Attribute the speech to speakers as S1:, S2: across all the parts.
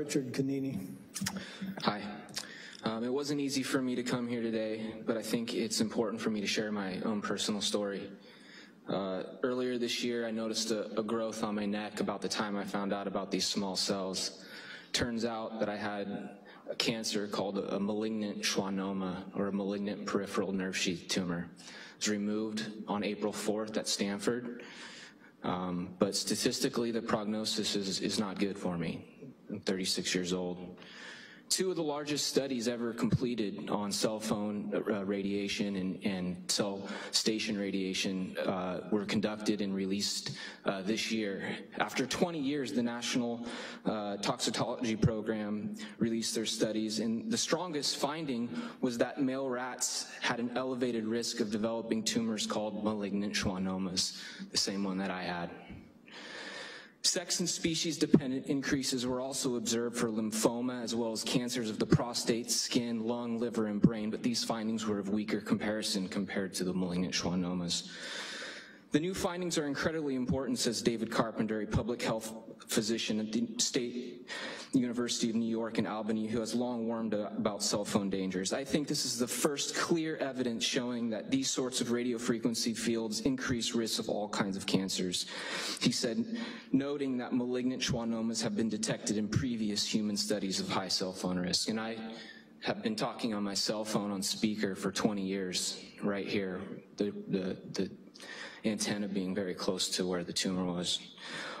S1: Richard Canini.
S2: Hi. Um, it wasn't easy for me to come here today, but I think it's important for me to share my own personal story. Uh, earlier this year, I noticed a, a growth on my neck about the time I found out about these small cells. Turns out that I had a cancer called a, a malignant schwannoma, or a malignant peripheral nerve sheath tumor. It was removed on April 4th at Stanford, um, but statistically, the prognosis is, is not good for me. I'm 36 years old. Two of the largest studies ever completed on cell phone uh, radiation and, and, cell station radiation uh, were conducted and released uh, this year. After 20 years, the National uh, Toxicology Program released their studies, and the strongest finding was that male rats had an elevated risk of developing tumors called malignant schwannomas, the same one that I had. Sex and species-dependent increases were also observed for lymphoma as well as cancers of the prostate, skin, lung, liver, and brain, but these findings were of weaker comparison compared to the malignant schwannomas. The new findings are incredibly important, says David Carpenter, a public health physician at the State University of New York in Albany, who has long warned about cell phone dangers. I think this is the first clear evidence showing that these sorts of radio frequency fields increase risks of all kinds of cancers. He said, noting that malignant schwannomas have been detected in previous human studies of high cell phone risk. And I have been talking on my cell phone on speaker for 20 years, right here. The, the, the antenna being very close to where the tumor was.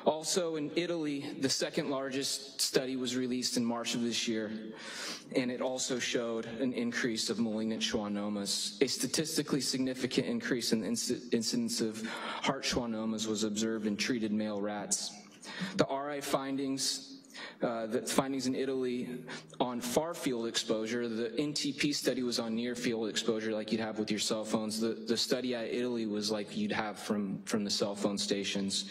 S2: Also in Italy, the second largest study was released in March of this year, and it also showed an increase of malignant schwannomas. A statistically significant increase in the incidence of heart schwannomas was observed in treated male rats. The RI findings uh, the findings in Italy on far field exposure. The NTP study was on near field exposure like you'd have with your cell phones. The, the study at Italy was like you'd have from, from the cell phone stations.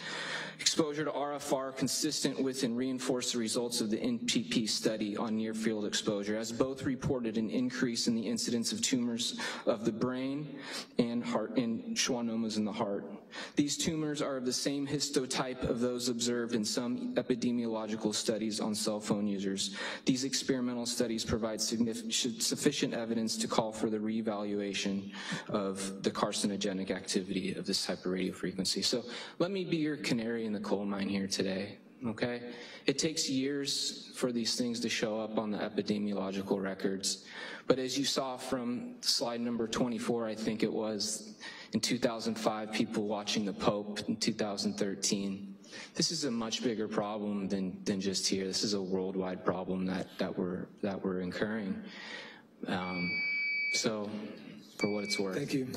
S2: Exposure to RFR consistent with and reinforced the results of the NTP study on near field exposure, as both reported an increase in the incidence of tumors of the brain and heart and schwannomas in the heart. These tumors are of the same histotype of those observed in some epidemiological studies on cell phone users. These experimental studies provide sufficient evidence to call for the reevaluation of the carcinogenic activity of this type of radio frequency. So let me be your canary in the coal mine here today, okay? It takes years for these things to show up on the epidemiological records. But as you saw from slide number 24, I think it was, in 2005, people watching the Pope in 2013. This is a much bigger problem than, than just here. This is a worldwide problem that, that, we're, that we're incurring. Um, so, for what it's worth.
S1: Thank you.